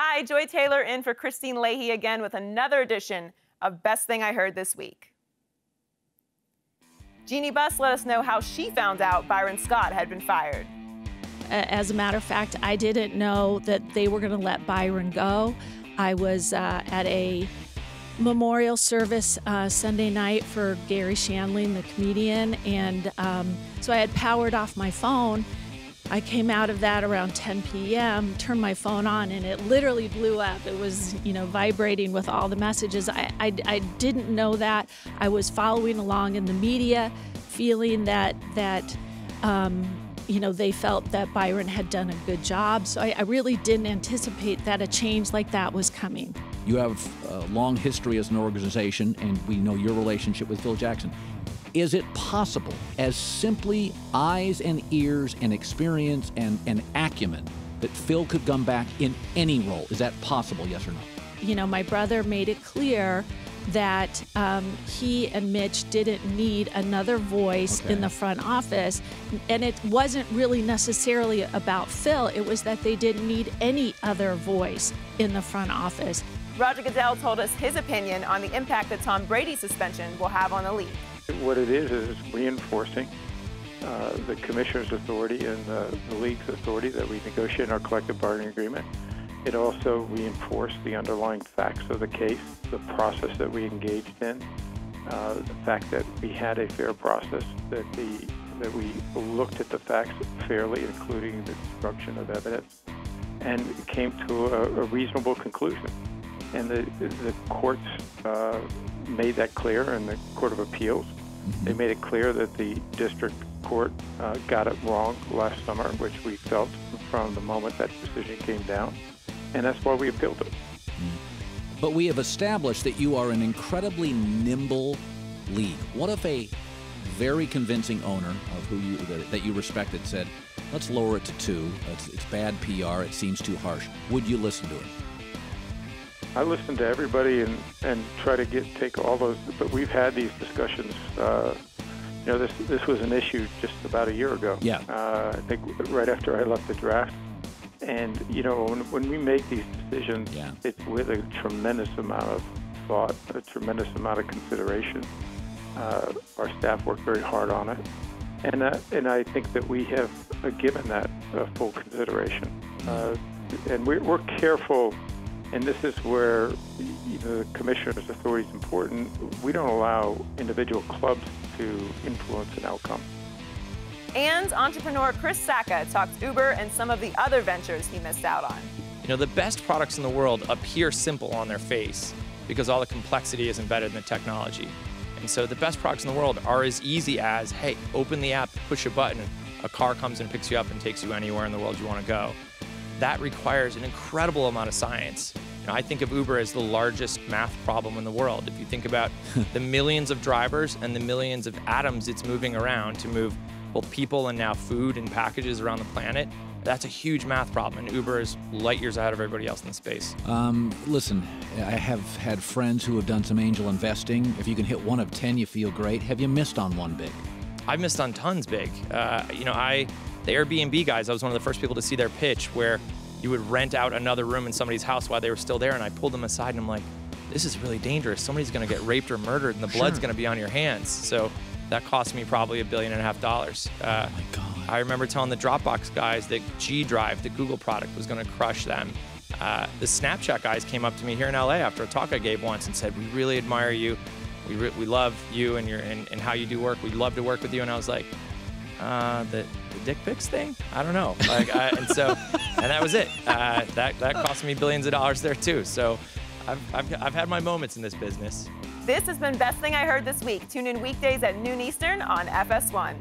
Hi, Joy Taylor in for Kristine Leahy again with another edition of Best Thing I Herd This Week. Jeanie Buss let us know how she found out Byron Scott had been fired. As a matter of fact, I didn't know that they were going to let Byron go. I was uh, at a memorial service uh, Sunday night for Garry Shandling, the comedian, and um, so I had powered off my phone. I came out of that around 10 p.m., turned my phone on, and it literally blew up. It was, you know, vibrating with all the messages. I, I, I didn't know that. I was following along in the media, feeling that that um, you know, they felt that Byron had done a good job. So I, I, really didn't anticipate that a change like that was coming. You have a long history as an organization, and we know your relationship with Phil Jackson. Is it possible, as simply eyes and ears and experience and, and acumen, that Phil could come back in any role? Is that possible, yes or no? You know, my brother made it clear that um, he and Mitch didn't need another voice okay. in the front office. And it wasn't really necessarily about Phil, it was that they didn't need any other voice in the front office. Roger Goodell told us his opinion on the impact that Tom Brady's suspension will have on the league. What it is is reinforcing uh, the commissioner's authority and the, the league's authority that we negotiate our collective bargaining agreement. It also reinforced the underlying facts of the case, the process that we engaged in, uh, the fact that we had a fair process, that the that we looked at the facts fairly, including the destruction of evidence, and came to a, a reasonable conclusion. And the the courts uh, made that clear, in the Court of Appeals, mm-hmm. they made it clear that the district court uh, got it wrong last summer, which we felt from the moment that decision came down and that's why we appealed it. But we have established that you are an incredibly nimble league. What if a very convincing owner of who you that you respected said, "Let's lower it to two. It's, it's bad PR. It seems too harsh." Would you listen to him? I listen to everybody and and try to get take all those. But we've had these discussions. Uh, you know, this this was an issue just about a year ago. Yeah. Uh, I think right after I left the draft and you know, when, when we make these decisions, yeah. it's with a tremendous amount of thought, a tremendous amount of consideration. Uh, our staff work very hard on it, and uh, and I think that we have uh, given that uh, full consideration. Uh, and we're, we're careful, and this is where you know, the commissioner's authority is important. We don't allow individual clubs to influence an outcome. And entrepreneur Chris Sacca talked Uber and some of the other ventures he missed out on. You know, the best products in the world appear simple on their face because all the complexity is embedded in the technology. And so the best products in the world are as easy as, hey, open the app, push a button, a car comes and picks you up and takes you anywhere in the world you want to go. That requires an incredible amount of science. You know, I think of Uber as the largest math problem in the world. If you think about the millions of drivers and the millions of atoms it's moving around to move both people and now food and packages around the planet, that's a huge math problem, and Uber is light years ahead of everybody else in the space. Um, listen, I have had friends who have done some angel investing. If you can hit one of 10, you feel great. Have you missed on one big? I've missed on tons big. Uh, you know, I, the Airbnb guys, I was one of the first people to see their pitch where you would rent out another room in somebody's house while they were still there, and I pulled them aside and I'm like, this is really dangerous. Somebody's going to get raped or murdered, and the blood's sure. going to be on your hands. So that cost me probably a billion and a half dollars. Uh, oh my God. I remember telling the Dropbox guys that G Drive, the Google product, was going to crush them. Uh, the Snapchat guys came up to me here in LA after a talk I gave once and said, "We really admire you. We, we love you and your and, and how you do work. We'd love to work with you." And I was like, uh, the, the dick pics thing? I don't know. Like, I, and so, and that was it. Uh, that that cost me billions of dollars there too. So, I've, I've, I've had my moments in this business. This has been Best Thing I Herd This Week. Tune in weekdays at noon Eastern on FS1.